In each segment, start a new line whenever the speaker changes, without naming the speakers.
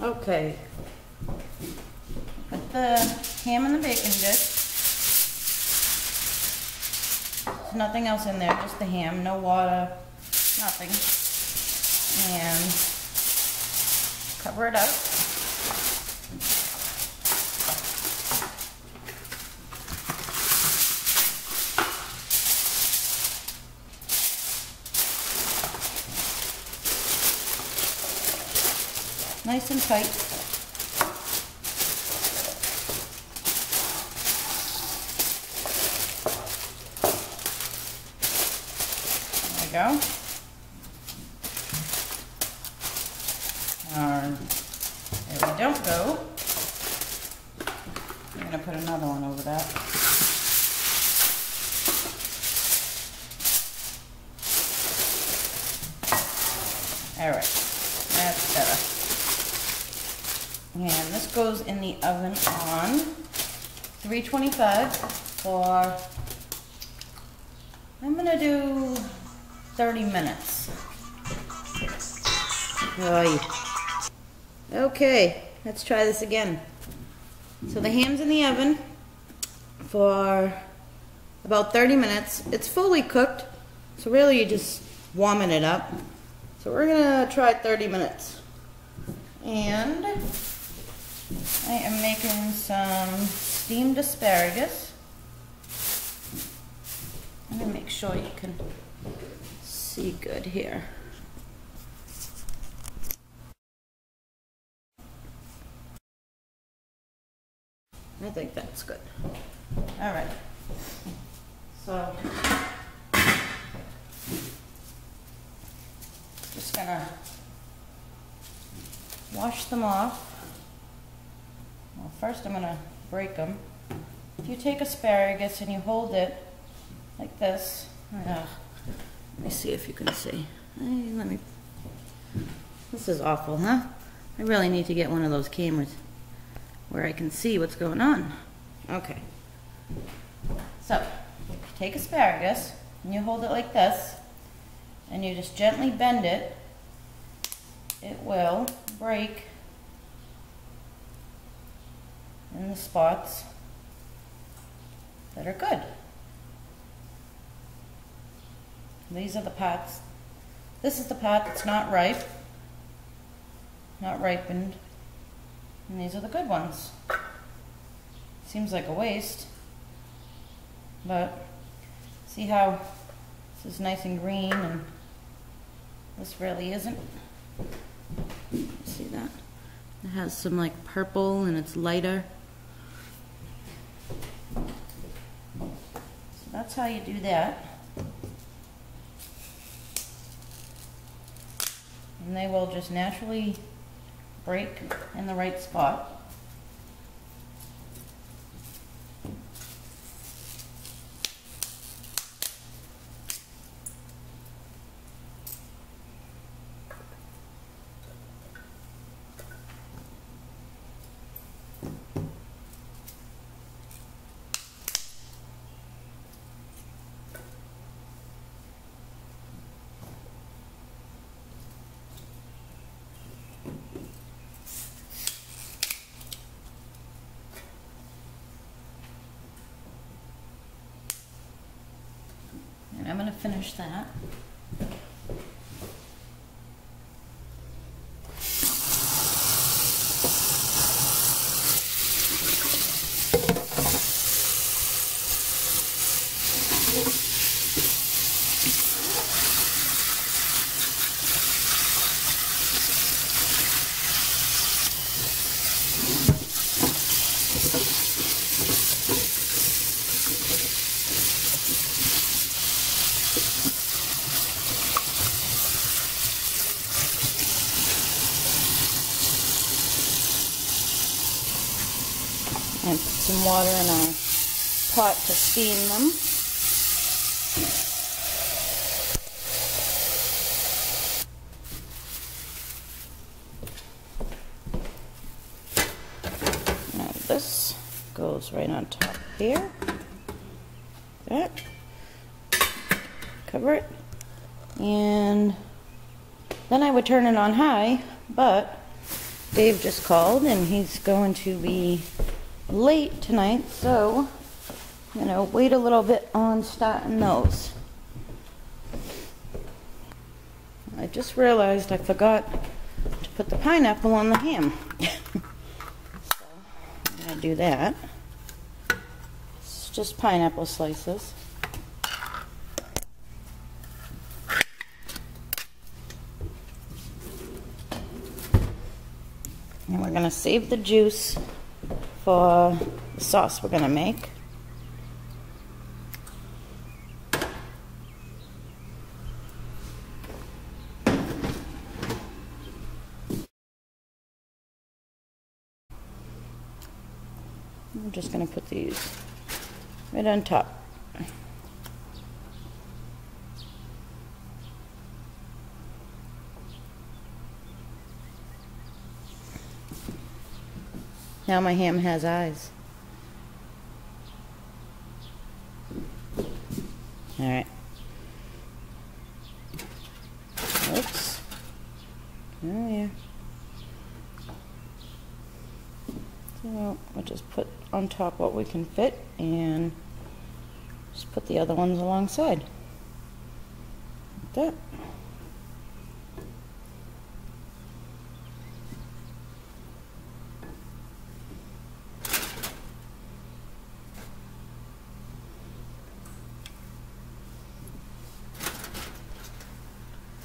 Okay. Put the ham in the baking dish. There's nothing else in there, just the ham, no water, nothing. And cover it up. Nice and tight. There we go. There we don't go. I'm gonna put another one over that. All right, that's better. And this goes in the oven on 325 for, I'm gonna do 30 minutes. Oy. Okay, let's try this again. So the ham's in the oven for about 30 minutes. It's fully cooked, so really you're just warming it up. So we're gonna try 30 minutes. And I am making some steamed asparagus. Let me make sure you can see good here. I think that's good. All right. So, just gonna wash them off. First I'm gonna break them. If you take asparagus and you hold it like this, ugh, let me see if you can see. Hey, let me. This is awful, huh? I really need to get one of those cameras where I can see what's going on. Okay. So, you take asparagus and you hold it like this, and you just gently bend it. It will break in the spots that are good. These are the parts. This is the part that's not ripe, not ripened, and these are the good ones. Seems like a waste, but see how this is nice and green and this really isn't? See that? It has some like purple and it's lighter. So that's how you do that. And they will just naturally break in the right spot. And I'm gonna finish that. and put some water in our pot to steam them. Now this goes right on top here. That. Cover it. And then I would turn it on high, but Dave just called and he's going to be late tonight, so I'm gonna wait a little bit on starting those. I just realized I forgot to put the pineapple on the ham. so I'm gonna do that. It's just pineapple slices. And we're gonna save the juice for the uh, sauce we're gonna make. I'm just gonna put these right on top. Now my ham has eyes. All right. Oops. Oh yeah. So we'll just put on top what we can fit and just put the other ones alongside. Like that.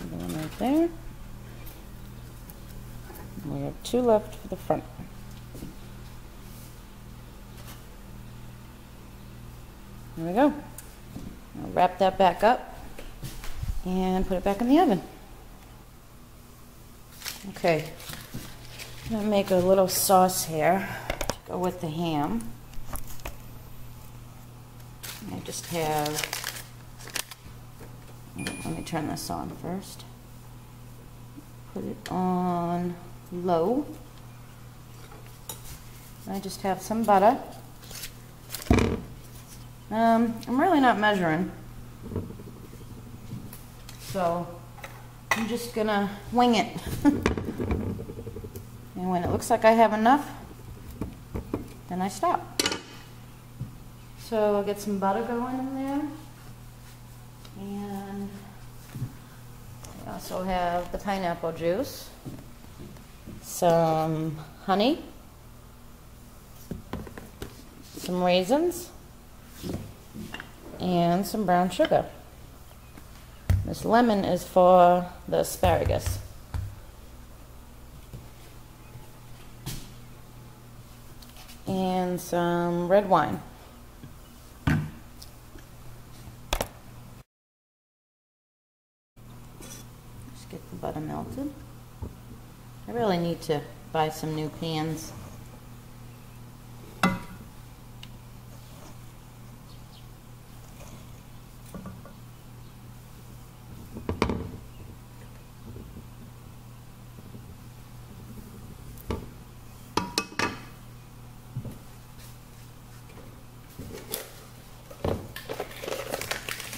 Another one right there. We have two left for the front. There we go. I'll wrap that back up and put it back in the oven. Okay, I'm gonna make a little sauce here to go with the ham. I just have, let me turn this on first. Put it on low. I just have some butter. Um, I'm really not measuring. So I'm just gonna wing it. and when it looks like I have enough, then I stop. So I'll get some butter going in there. And I also have the pineapple juice, some honey, some raisins, and some brown sugar. This lemon is for the asparagus. And some red wine. Just get the butter melted. I really need to buy some new pans.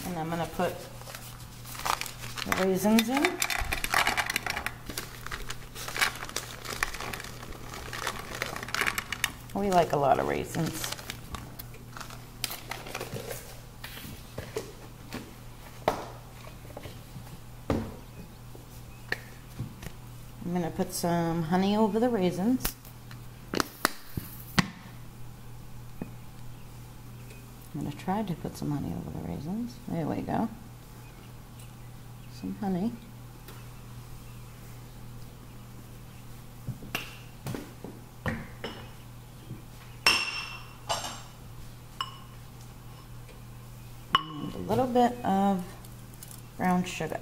And I'm gonna put the raisins in. We like a lot of raisins. I'm gonna put some honey over the raisins. I'm gonna try to put some honey over the raisins. There we go. Some honey. And a little bit of brown sugar.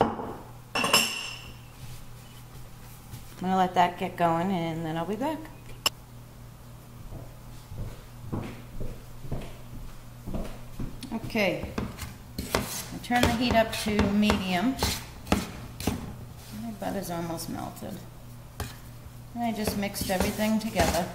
I'm gonna let that get going and then I'll be back. Okay, I turn the heat up to medium. My butter's almost melted. And I just mixed everything together.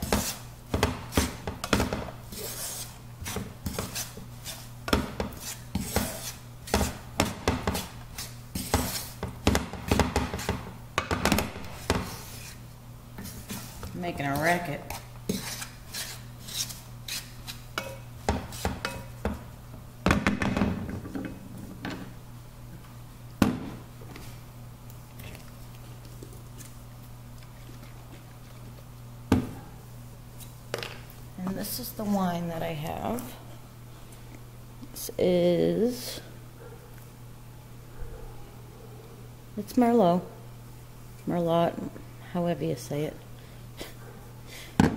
This is the wine that I have. This is, it's Merlot. Merlot, however you say it.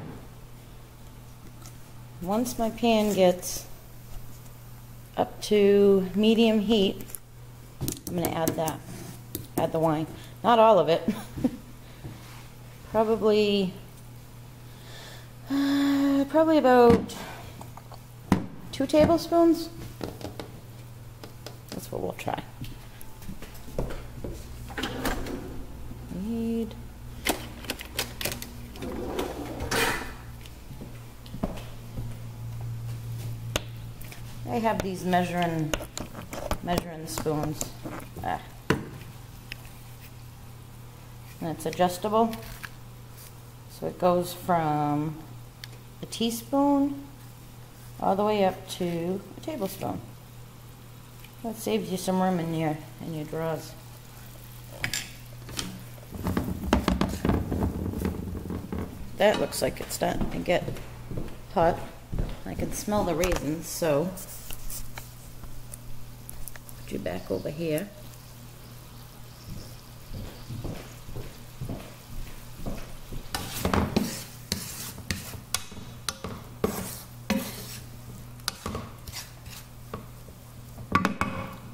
Once my pan gets up to medium heat, I'm going to add that, add the wine. Not all of it. probably, probably about two tablespoons. That's what we'll try. Need. I have these measuring measuring spoons. Ah. And it's adjustable. So it goes from a teaspoon all the way up to a tablespoon. That saves you some room in your in your drawers. That looks like it's starting to get hot. I can smell the raisins, so put you back over here.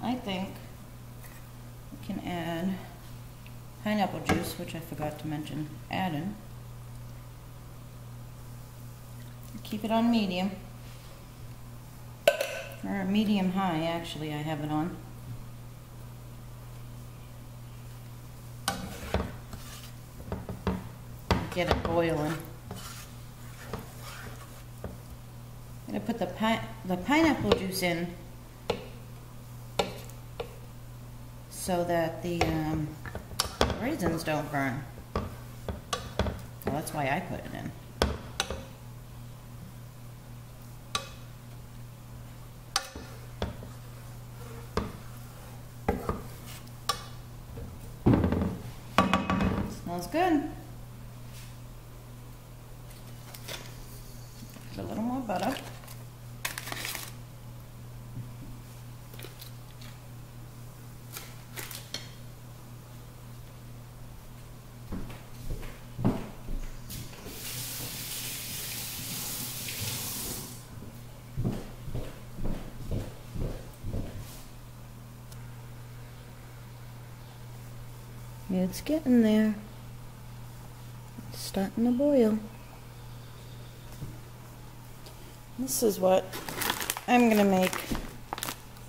I think we can add pineapple juice, which I forgot to mention adding. Keep it on medium. Or medium high, actually, I have it on. Get it boiling. I'm gonna put the pi the pineapple juice in so that the um, raisins don't burn. Well, that's why I put it in. Good. A little more butter. It's getting there. Starting to boil. This is what I'm going to make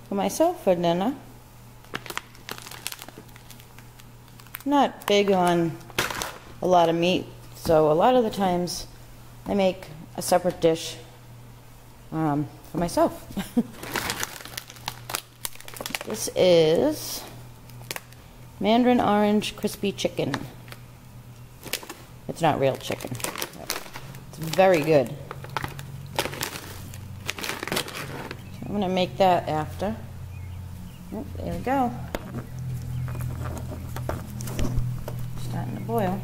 for myself for dinner. Not big on a lot of meat, so a lot of the times I make a separate dish um, for myself. this is Mandarin orange crispy chicken. It's not real chicken. It's very good. So I'm going to make that after. Oh, there we go. Starting to boil.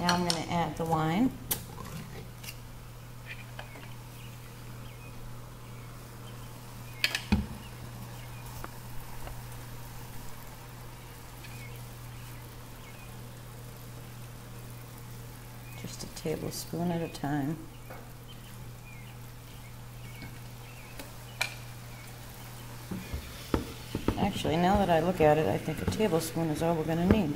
Now I'm going to add the wine. Just a tablespoon at a time. Actually, now that I look at it, I think a tablespoon is all we're going to need.